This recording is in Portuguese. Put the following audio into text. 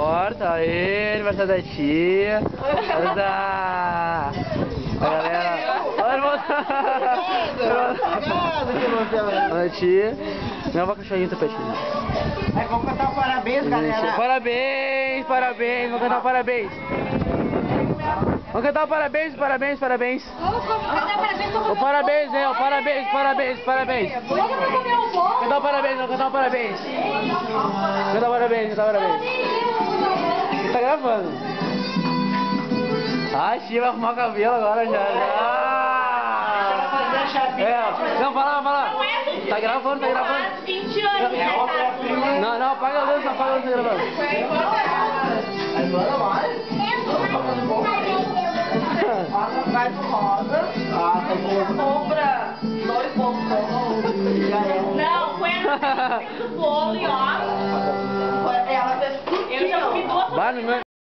porta. Aê, aniversário da tia. Da... A galera. Olha, irmão. Olha, tia. Leva cachorrinho do petinho. Aí, vamos cantar o parabéns, galera. Parabéns, parabéns. Vamos cantar o parabéns. Vamos cantar o parabéns, parabéns, parabéns. Vamos cantar parabéns pra O parabéns, né? O parabéns, parabéns, parabéns. Vamos um. Cantar o parabéns, vamos cantar o parabéns. Cantar o parabéns, cantar o parabéns. Tá gravando. Ah, a tia vai arrumar o cabelo agora já. Ah! É, não, fala, fala. Tá gravando, tá gravando. 20 anos. Não, não, apaga a luz, apaga a luz, tá gravando. Vai pro rosa. Ah, tá bom. Compra dois bolos. Não, foi a do bolo e ó. Ela fez tudo. Eu já comi duas Vai no meu...